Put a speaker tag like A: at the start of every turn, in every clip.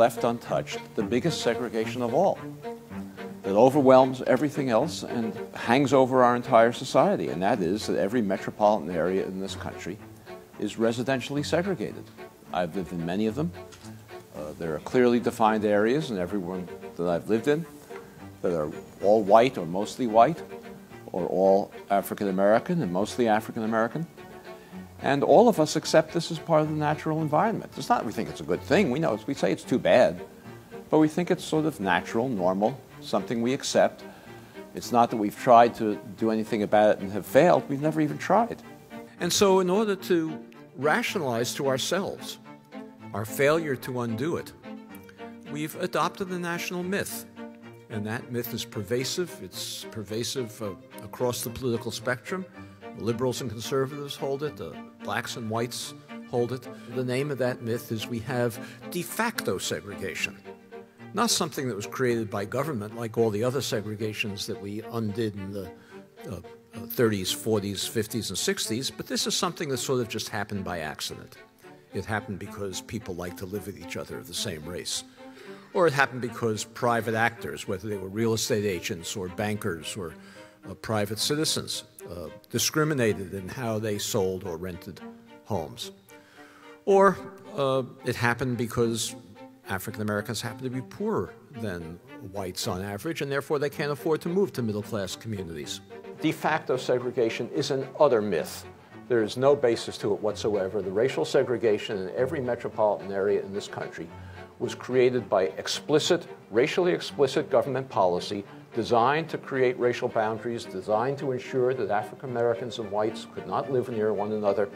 A: left untouched the biggest segregation of all that overwhelms everything else and hangs over our entire society, and that is that every metropolitan area in this country is residentially segregated. I've lived in many of them. Uh, there are clearly defined areas in every one that I've lived in that are all white or mostly white, or all African American and mostly African American. And all of us accept this as part of the natural environment. It's not we think it's a good thing. We know we say it's too bad, but we think it's sort of natural, normal, something we accept. It's not that we've tried to do anything about it and have failed. We've never even tried. And so, in order to rationalize to ourselves our failure to undo it, we've adopted the national myth. And that myth is pervasive. It's pervasive uh, across the political spectrum. Liberals and conservatives hold it, the blacks and whites hold it. The name of that myth is we have de facto segregation. Not something that was created by government like all the other segregations that we undid in the uh, 30s, 40s, 50s, and 60s, but this is something that sort of just happened by accident. It happened because people like to live with each other of the same race. Or it happened because private actors, whether they were real estate agents or bankers or uh, private citizens, uh, discriminated in how they sold or rented homes. Or uh, it happened because African Americans happen to be poorer than whites on average, and therefore they can't afford to move to middle class communities. De facto segregation is an utter myth. There is no basis to it whatsoever. The racial segregation in every metropolitan area in this country was created by explicit, racially explicit government policy designed to create racial boundaries, designed to ensure that African Americans and whites could not live near one another,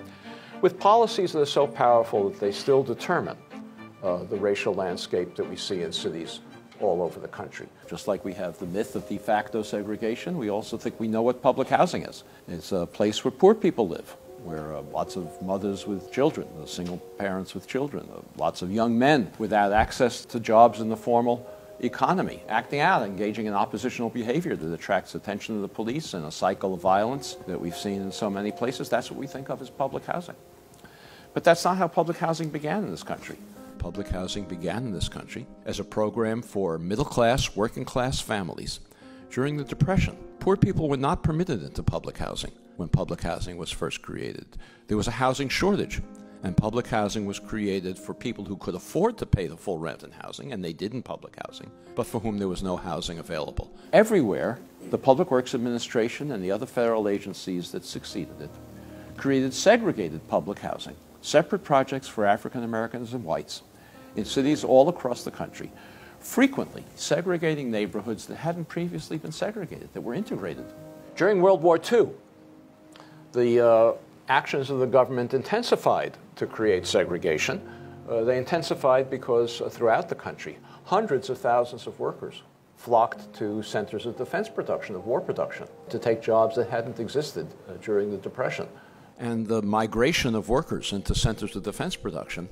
A: with policies that are so powerful that they still determine uh, the racial landscape that we see in cities all over the country. Just like we have the myth of de facto segregation, we also think we know what public housing is. It's a place where poor people live, where uh, lots of mothers with children, uh, single parents with children, uh, lots of young men without access to jobs in the formal economy, acting out, engaging in oppositional behavior that attracts attention to the police and a cycle of violence that we've seen in so many places. That's what we think of as public housing. But that's not how public housing began in this country public housing began in this country as a program for middle class, working class families. During the Depression, poor people were not permitted into public housing when public housing was first created. There was a housing shortage, and public housing was created for people who could afford to pay the full rent in housing, and they did in public housing, but for whom there was no housing available. Everywhere, the Public Works Administration and the other federal agencies that succeeded it created segregated public housing, separate projects for African Americans and whites, in cities all across the country, frequently segregating neighborhoods that hadn't previously been segregated, that were integrated. During World War II, the uh, actions of the government intensified to create segregation. Uh, they intensified because uh, throughout the country, hundreds of thousands of workers flocked to centers of defense production, of war production, to take jobs that hadn't existed uh, during the Depression. And the migration of workers into centers of defense production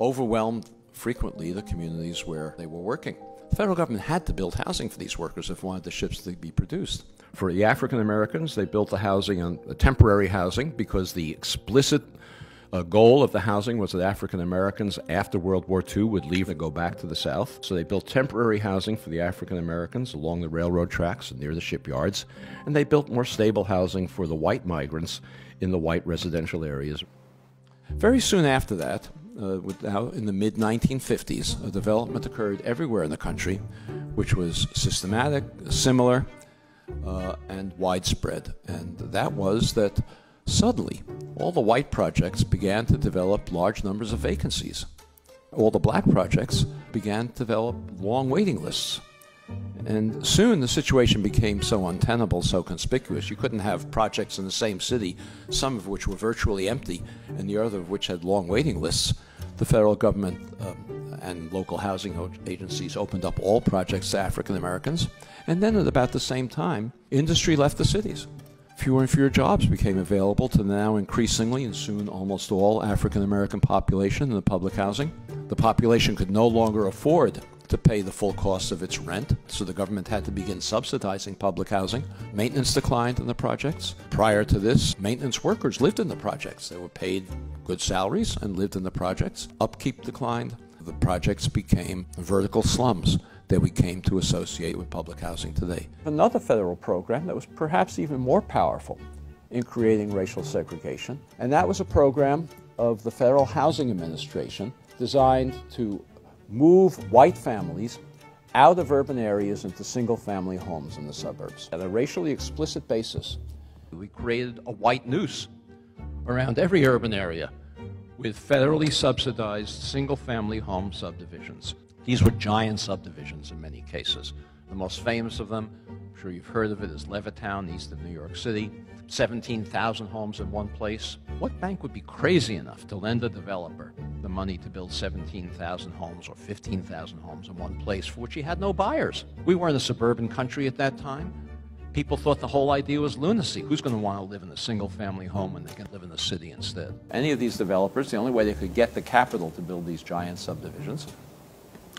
A: overwhelmed frequently the communities where they were working. The federal government had to build housing for these workers if wanted the ships to be produced. For the African Americans, they built the housing on the temporary housing because the explicit uh, goal of the housing was that African Americans after World War II would leave and go back to the South. So they built temporary housing for the African Americans along the railroad tracks and near the shipyards, and they built more stable housing for the white migrants in the white residential areas. Very soon after that, uh, now in the mid 1950s, a development occurred everywhere in the country, which was systematic, similar, uh, and widespread. And that was that suddenly all the white projects began to develop large numbers of vacancies. All the black projects began to develop long waiting lists. And soon the situation became so untenable, so conspicuous. You couldn't have projects in the same city, some of which were virtually empty, and the other of which had long waiting lists. The federal government um, and local housing agencies opened up all projects to African Americans. And then at about the same time, industry left the cities. Fewer and fewer jobs became available to now increasingly and soon almost all African American population in the public housing. The population could no longer afford to pay the full cost of its rent, so the government had to begin subsidizing public housing. Maintenance declined in the projects. Prior to this, maintenance workers lived in the projects. They were paid good salaries and lived in the projects. Upkeep declined. The projects became vertical slums that we came to associate with public housing today. Another federal program that was perhaps even more powerful in creating racial segregation, and that was a program of the Federal Housing Administration designed to move white families out of urban areas into single family homes in the suburbs. At a racially explicit basis, we created a white noose around every urban area with federally subsidized single family home subdivisions. These were giant subdivisions in many cases. The most famous of them, I'm sure you've heard of it, is Levittown, east of New York City. 17,000 homes in one place. What bank would be crazy enough to lend a developer the money to build 17,000 homes or 15,000 homes in one place for which he had no buyers? We were in a suburban country at that time. People thought the whole idea was lunacy. Who's going to want to live in a single family home when they can live in the city instead? Any of these developers, the only way they could get the capital to build these giant subdivisions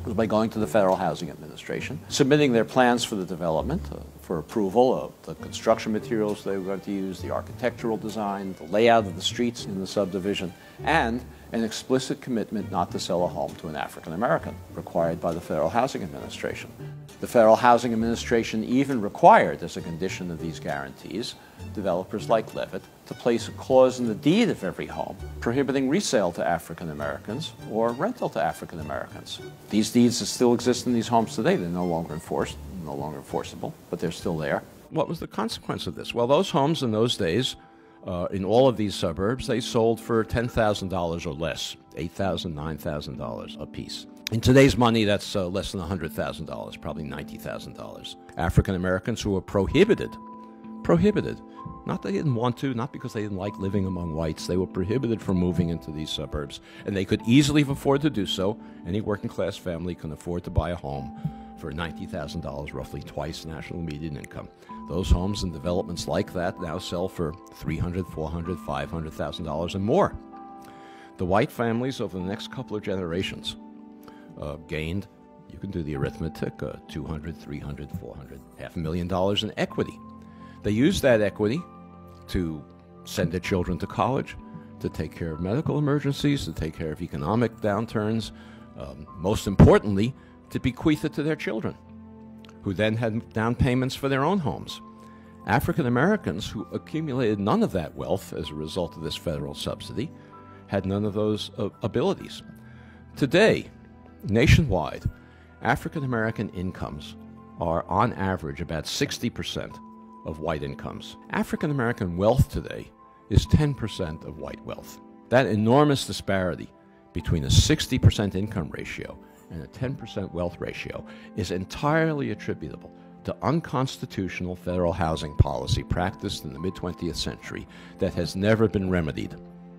A: was by going to the Federal Housing Administration, submitting their plans for the development uh, for approval of the construction materials they were going to use, the architectural design, the layout of the streets in the subdivision, and an explicit commitment not to sell a home to an African American, required by the Federal Housing Administration. The Federal Housing Administration even required, as a condition of these guarantees, developers like Levitt to place a clause in the deed of every home prohibiting resale to African Americans or rental to African Americans. These deeds still exist in these homes today. They're no longer enforced, no longer enforceable, but they're still there. What was the consequence of this? Well, those homes in those days, uh, in all of these suburbs, they sold for $10,000 or less, $8,000, $9,000 a piece. In today's money, that's uh, less than $100,000, probably $90,000. African Americans who were prohibited, prohibited not they didn't want to, not because they didn't like living among whites. They were prohibited from moving into these suburbs, and they could easily afford to do so. Any working class family can afford to buy a home for $90,000, roughly twice national median income. Those homes and developments like that now sell for $300,000, $400,000, $500,000 and more. The white families over the next couple of generations uh, gained, you can do the arithmetic, uh, 200, 300, 400, half a million dollars in equity. They used that equity to send their children to college, to take care of medical emergencies, to take care of economic downturns, um, most importantly, to bequeath it to their children, who then had down payments for their own homes. African Americans who accumulated none of that wealth as a result of this federal subsidy had none of those uh, abilities. Today, nationwide, African American incomes are on average about 60% of white incomes. African American wealth today is 10% of white wealth. That enormous disparity between a 60% income ratio and a 10% wealth ratio is entirely attributable to unconstitutional federal housing policy practiced in the mid 20th century that has never been remedied.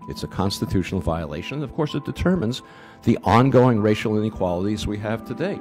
A: It's a constitutional violation. And Of course, it determines the ongoing racial inequalities we have today.